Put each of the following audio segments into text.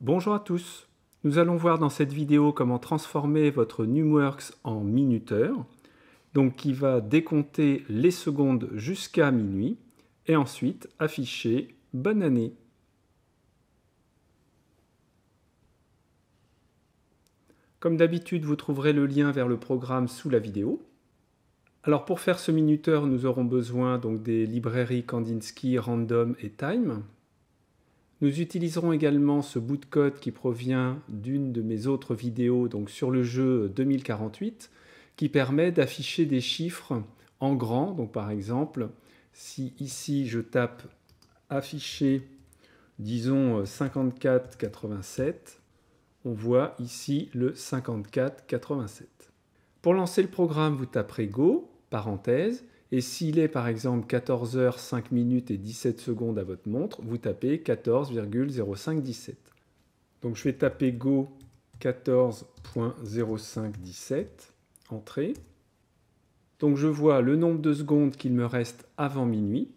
Bonjour à tous. Nous allons voir dans cette vidéo comment transformer votre Numworks en minuteur, donc qui va décompter les secondes jusqu'à minuit et ensuite afficher bonne année. Comme d'habitude, vous trouverez le lien vers le programme sous la vidéo. Alors pour faire ce minuteur, nous aurons besoin donc des librairies Kandinsky, Random et Time. Nous utiliserons également ce bout de code qui provient d'une de mes autres vidéos donc sur le jeu 2048 qui permet d'afficher des chiffres en grand. Donc par exemple, si ici je tape afficher, disons 5487, on voit ici le 5487. Pour lancer le programme, vous taperez Go, parenthèse, et s'il est par exemple 14h 5 minutes et 17 secondes à votre montre, vous tapez 14,0517. Donc je vais taper Go 14.0517, entrée. Donc je vois le nombre de secondes qu'il me reste avant minuit.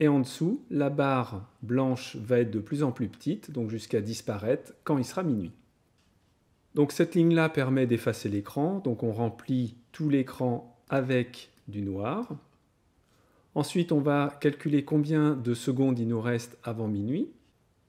Et en dessous, la barre blanche va être de plus en plus petite, donc jusqu'à disparaître quand il sera minuit. Donc cette ligne-là permet d'effacer l'écran, donc on remplit tout l'écran avec du noir. Ensuite, on va calculer combien de secondes il nous reste avant minuit.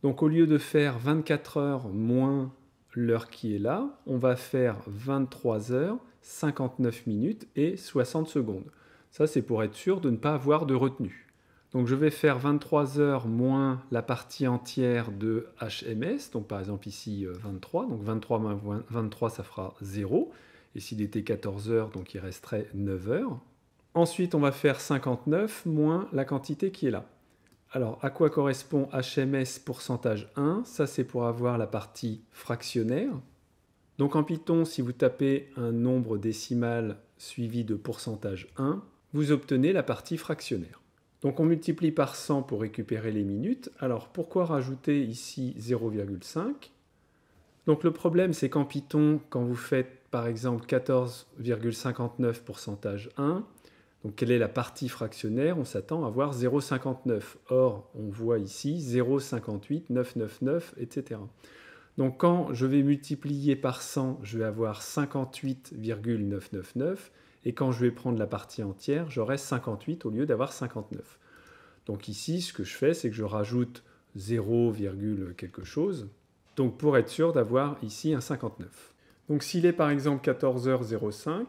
Donc au lieu de faire 24 heures moins l'heure qui est là, on va faire 23 heures, 59 minutes et 60 secondes. Ça, c'est pour être sûr de ne pas avoir de retenue. Donc je vais faire 23 heures moins la partie entière de HMS, donc par exemple ici 23, euh, donc 23 moins 23 ça fera 0, et s'il était 14 heures, donc il resterait 9 heures. Ensuite, on va faire 59 moins la quantité qui est là. Alors, à quoi correspond HMS pourcentage 1 Ça, c'est pour avoir la partie fractionnaire. Donc en Python, si vous tapez un nombre décimal suivi de pourcentage 1, vous obtenez la partie fractionnaire. Donc on multiplie par 100 pour récupérer les minutes. Alors pourquoi rajouter ici 0,5 Donc le problème, c'est qu'en Python, quand vous faites par exemple 14,59 pourcentage 1, donc quelle est la partie fractionnaire? On s'attend à voir 0,59. Or, on voit ici 0,58, 999, etc. Donc quand je vais multiplier par 100, je vais avoir 58,999. Et quand je vais prendre la partie entière, j'aurai 58 au lieu d'avoir 59. Donc ici, ce que je fais, c'est que je rajoute 0, quelque chose. Donc pour être sûr d'avoir ici un 59. Donc s'il est par exemple 14h05,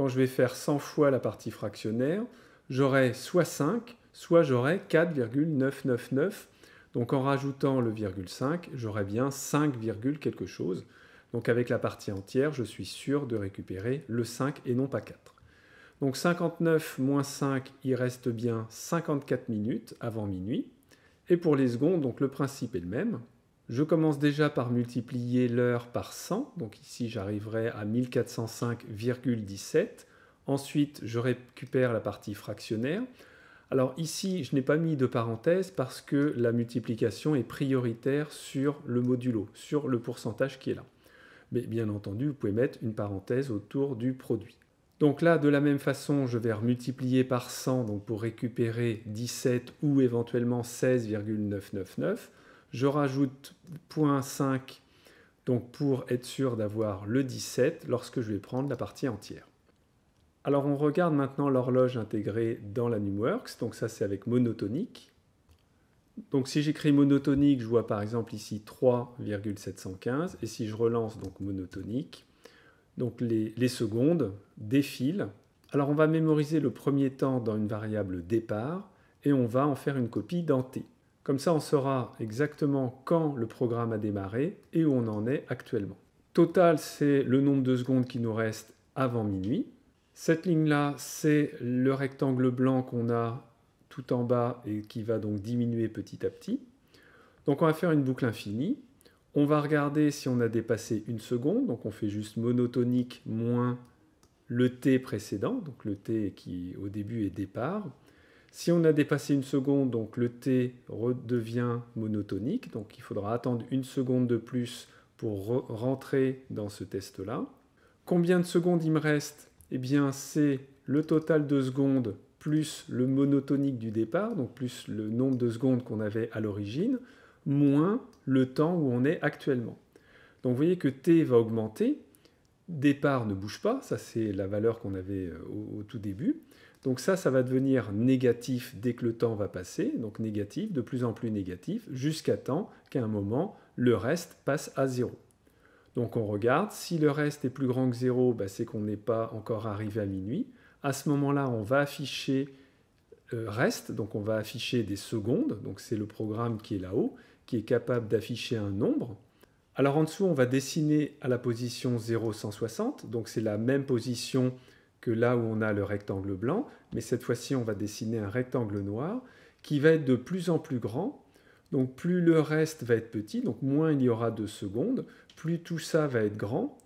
quand je vais faire 100 fois la partie fractionnaire, j'aurai soit 5, soit j'aurai 4,999. Donc en rajoutant le virgule 5, j'aurai bien 5, quelque chose. Donc avec la partie entière, je suis sûr de récupérer le 5 et non pas 4. Donc 59 moins 5, il reste bien 54 minutes avant minuit. Et pour les secondes, donc le principe est le même. Je commence déjà par multiplier l'heure par 100, donc ici j'arriverai à 1405,17. Ensuite, je récupère la partie fractionnaire. Alors ici, je n'ai pas mis de parenthèse parce que la multiplication est prioritaire sur le modulo, sur le pourcentage qui est là. Mais bien entendu, vous pouvez mettre une parenthèse autour du produit. Donc là, de la même façon, je vais remultiplier par 100 donc pour récupérer 17 ou éventuellement 16,999. Je rajoute 0.5 donc pour être sûr d'avoir le 17 lorsque je vais prendre la partie entière. Alors on regarde maintenant l'horloge intégrée dans la Numworks, donc ça c'est avec monotonique. Donc si j'écris monotonique, je vois par exemple ici 3,715, et si je relance donc monotonique, donc les, les secondes défilent. Alors on va mémoriser le premier temps dans une variable départ, et on va en faire une copie dans t. Comme ça, on saura exactement quand le programme a démarré et où on en est actuellement. Total, c'est le nombre de secondes qui nous reste avant minuit. Cette ligne-là, c'est le rectangle blanc qu'on a tout en bas et qui va donc diminuer petit à petit. Donc on va faire une boucle infinie. On va regarder si on a dépassé une seconde. Donc on fait juste monotonique moins le t précédent, donc le t qui au début est départ. Si on a dépassé une seconde, donc le t redevient monotonique, donc il faudra attendre une seconde de plus pour rentrer dans ce test-là. Combien de secondes il me reste? Eh bien, c'est le total de secondes plus le monotonique du départ, donc plus le nombre de secondes qu'on avait à l'origine, moins le temps où on est actuellement. Donc vous voyez que t va augmenter, départ ne bouge pas, ça c'est la valeur qu'on avait euh, au, tout début. Donc ça, ça va devenir négatif dès que le temps va passer, donc négatif, de plus en plus négatif, jusqu'à temps qu'à un moment, le reste passe à 0. Donc on regarde, si le reste est plus grand que 0, bah, c'est qu'on n'est pas encore arrivé à minuit. À ce moment-là, on va afficher euh, reste, donc on va afficher des secondes, donc c'est le programme qui est là-haut, qui est capable d'afficher un nombre. Alors en dessous, on va dessiner à la position 0,160, donc c'est la même position que là où on a le rectangle blanc, mais cette fois-ci, on va dessiner un rectangle noir qui va être de plus en plus grand. Donc plus le reste va être petit, donc moins il y aura de secondes, plus tout ça va être grand,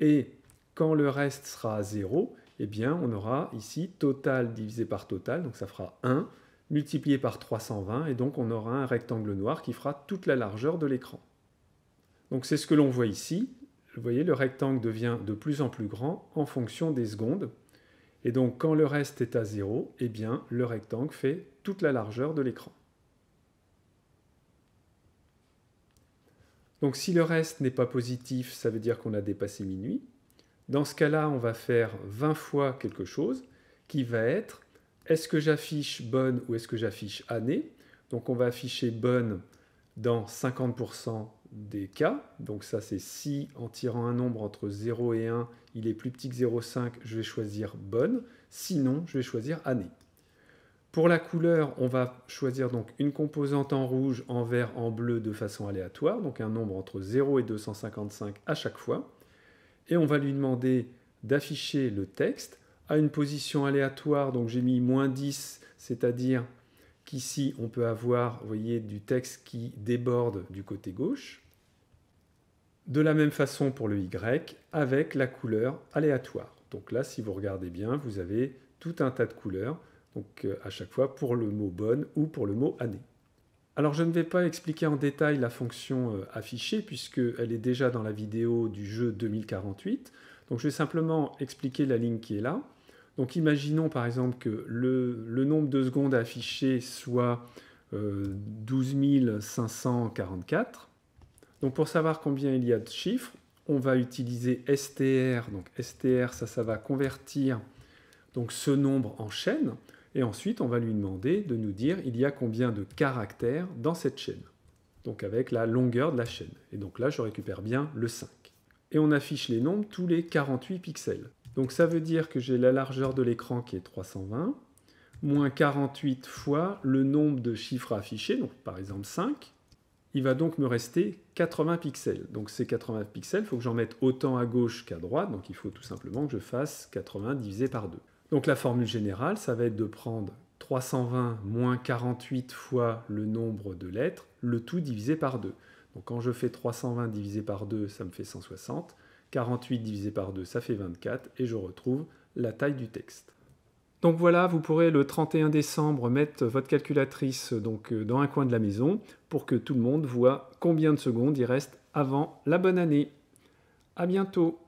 et quand le reste sera à 0, eh bien, on aura ici total divisé par total, donc ça fera 1, multiplié par 320, et donc on aura un rectangle noir qui fera toute la largeur de l'écran. Donc c'est ce que l'on voit ici. Vous voyez, le rectangle devient de plus en plus grand en fonction des secondes. Et donc quand le reste est à 0, eh bien le rectangle fait toute la largeur de l'écran. Donc si le reste n'est pas positif, ça veut dire qu'on a dépassé minuit. Dans ce cas-là, on va faire 20 fois quelque chose qui va être est-ce que j'affiche bonne ou est-ce que j'affiche année? Donc on va afficher bonne dans 50% des cas. Donc ça c'est si en tirant un nombre entre 0 et 1, il est plus petit que 0,5, je vais choisir bonne. Sinon, je vais choisir année. Pour la couleur, on va choisir donc une composante en rouge, en vert, en bleu de façon aléatoire, donc un nombre entre 0 et 255 à chaque fois et on va lui demander d'afficher le texte à une position aléatoire. Donc j'ai mis moins 10, c'est-à-dire qu'ici on peut avoir, vous voyez, du texte qui déborde du côté gauche. De la même façon pour le Y, avec la couleur aléatoire. Donc là, si vous regardez bien, vous avez tout un tas de couleurs, donc euh, à chaque fois pour le mot bonne ou pour le mot année. Alors je ne vais pas expliquer en détail la fonction euh, affichée puisqu'elle est déjà dans la vidéo du jeu 2048. Donc je vais simplement expliquer la ligne qui est là. Donc imaginons par exemple que le, nombre de secondes affichées soit 12 euh, 544. Donc pour savoir combien il y a de chiffres, on va utiliser str. Donc str, ça, va convertir donc, ce nombre en chaîne. Et ensuite, on va lui demander de nous dire il y a combien de caractères dans cette chaîne. Donc avec la longueur de la chaîne. Et donc là, je récupère bien le 5. Et on affiche les nombres tous les 48 pixels. Donc ça veut dire que j'ai la largeur de l'écran qui est 320, moins 48 fois le nombre de chiffres affichés, donc par exemple 5. Il va donc me rester 80 pixels. Donc ces 80 pixels, il faut que j'en mette autant à gauche qu'à droite. Donc il faut tout simplement que je fasse 80 divisé par 2. Donc la formule générale, ça va être de prendre 320 moins 48 fois le nombre de lettres, le tout divisé par 2. Donc quand je fais 320 divisé par 2, ça me fait 160. 48 divisé par 2, ça fait 24. Et je retrouve la taille du texte. Donc voilà, vous pourrez le 31 décembre mettre votre calculatrice donc, euh, dans un coin de la maison pour que tout le monde voit combien de secondes il reste avant la bonne année. À bientôt